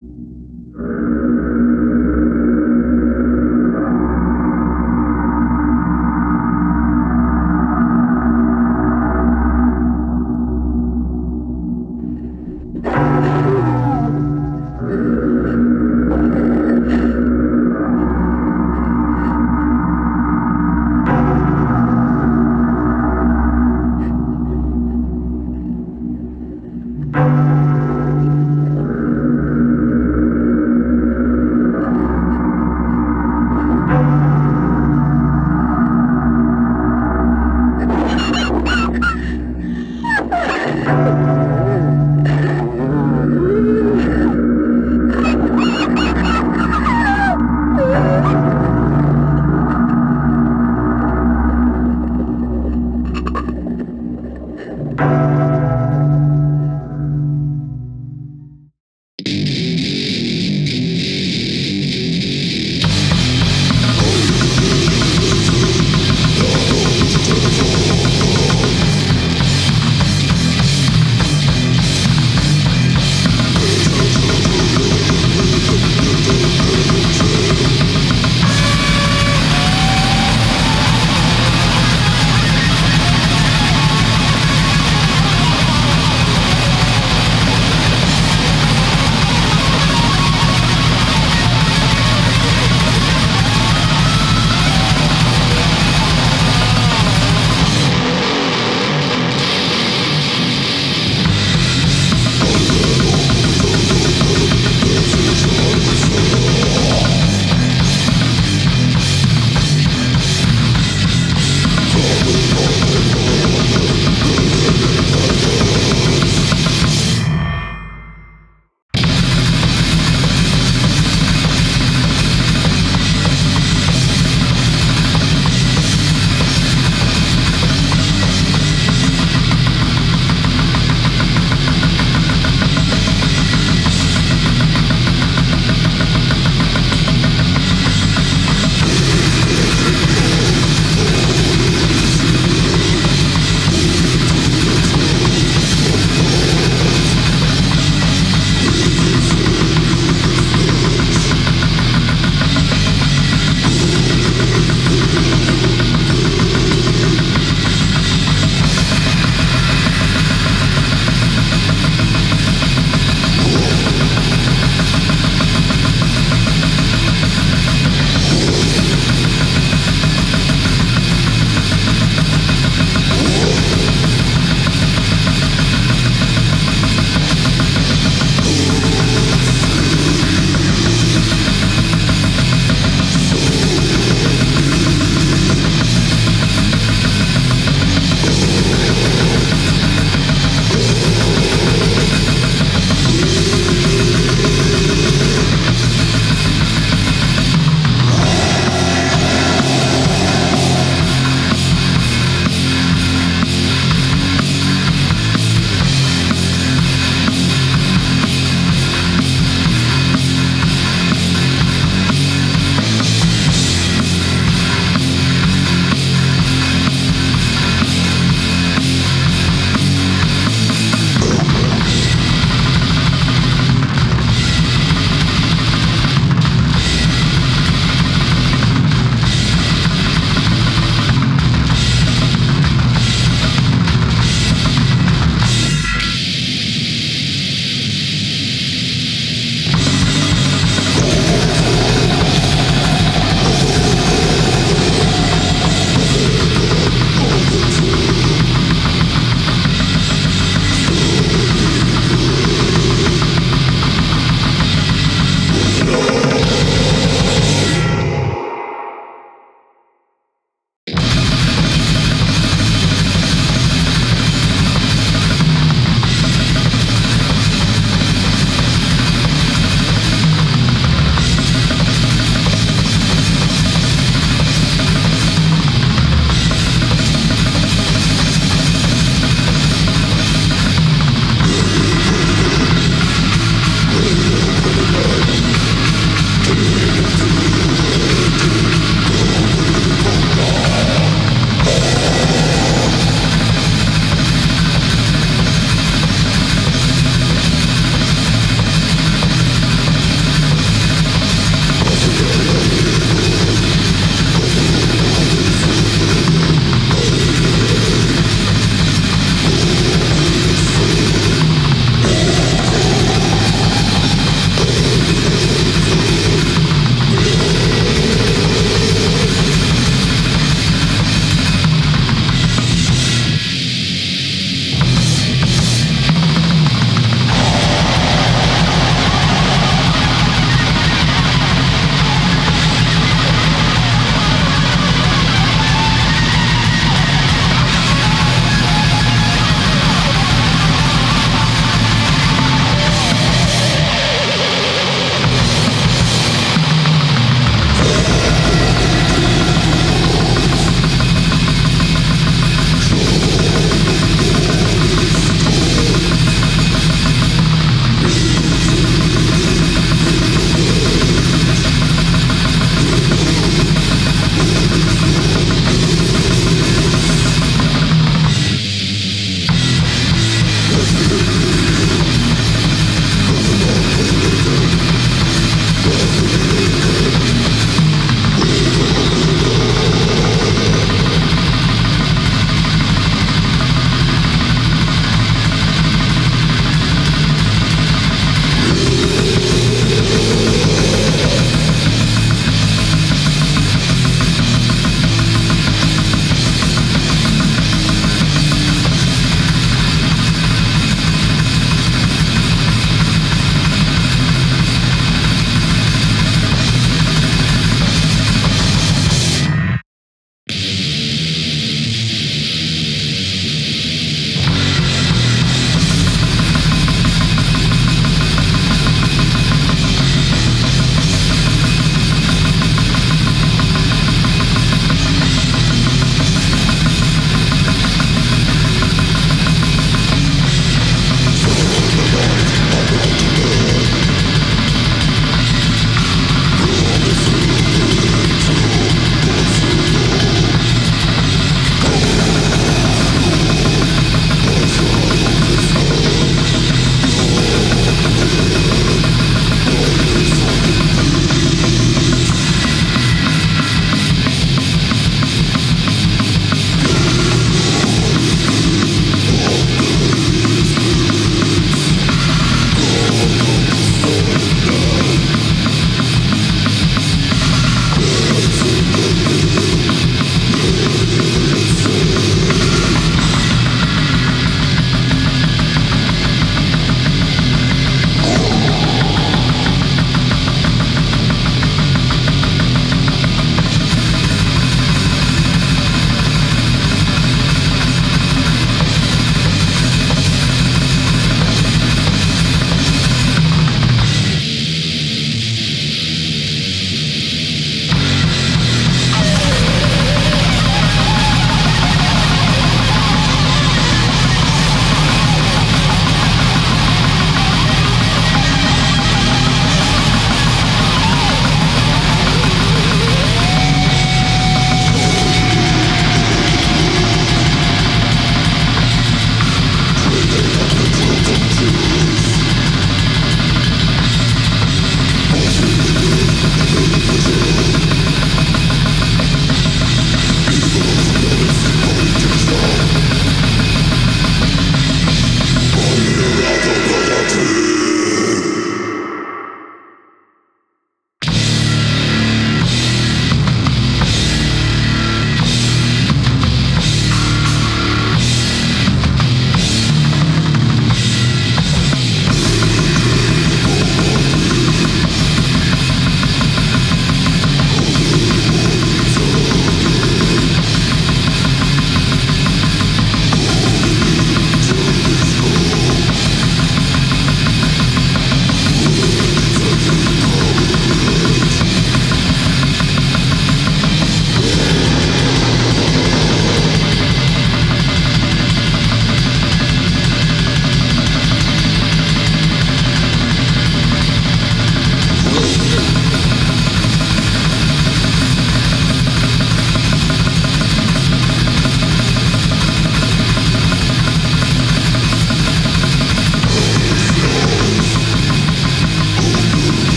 you